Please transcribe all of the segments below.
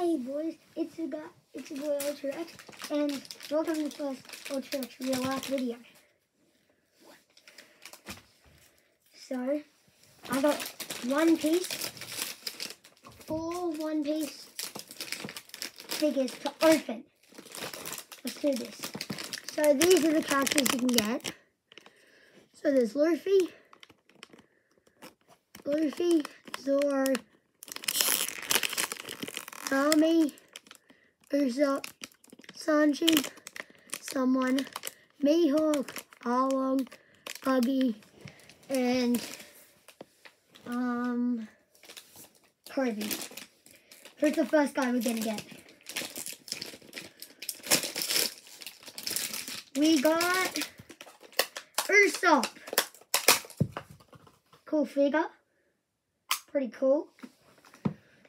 Hey boys, it's a guy, it's a boy Ultra Rex, and welcome to the first Ultra Rex real life video. So, I got one piece, four one piece figures to open. Let's do this. So these are the characters you can get. So there's Luffy, Luffy, Zoro, Nami, Usopp, Sanji, someone, Mihawk, Arlong, Buggy, and um Kirby. Who's the first guy we're gonna get? We got Usopp. Cool figure. Pretty cool.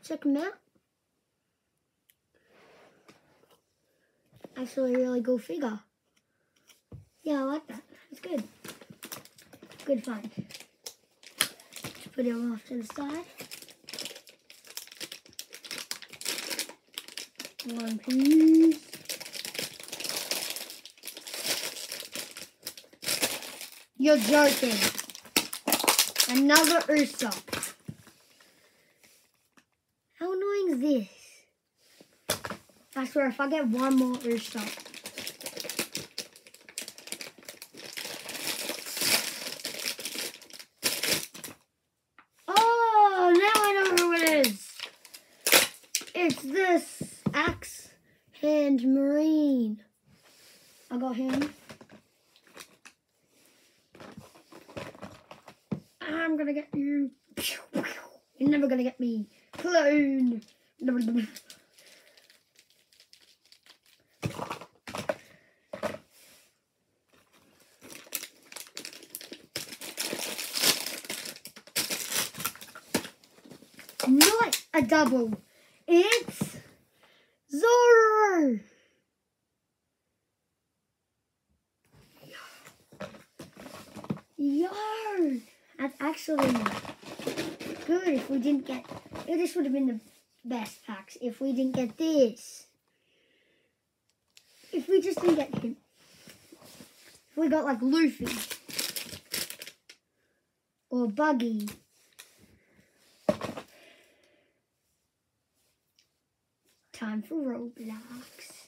Check him out. Actually, really cool figure. Yeah, I like that. It's good. Good find. Just put it off to the side. One piece. You're joking. Another Usopp. How annoying is this? I swear, if I get one more Usopp. Oh, now I know who it is. It's this Axe Hand Marine. I got him. I'm gonna get you. You're never gonna get me. Clone. Not a double. It's Zoro. Yo, that's actually good if we didn't get, this would have been the best packs if we didn't get this. If we just didn't get him. If we got like Luffy. Or Buggy. Time for Roblox.